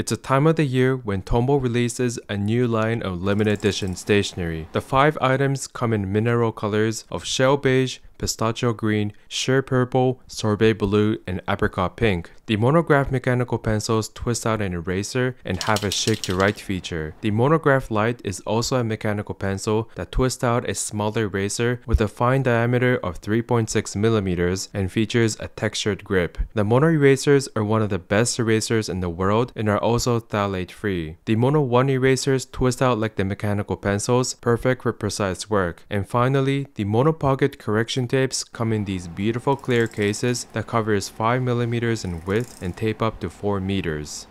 It's a time of the year when Tombow releases a new line of limited edition stationery. The five items come in mineral colors of shell beige, pistachio green, sheer purple, sorbet blue, and apricot pink. The MONO graph mechanical pencils twist out an eraser and have a shake to write feature. The MONO graph lite is also a mechanical pencil that twists out a smaller eraser with a fine diameter of 3.6 millimeters and features a textured grip. The mono erasers are one of the best erasers in the world and are also phthalate free. The mono 1 erasers twist out like the mechanical pencils, perfect for precise work. And finally, the mono pocket correction tapes come in these beautiful clear cases that covers 5mm in width and tape up to 4 meters.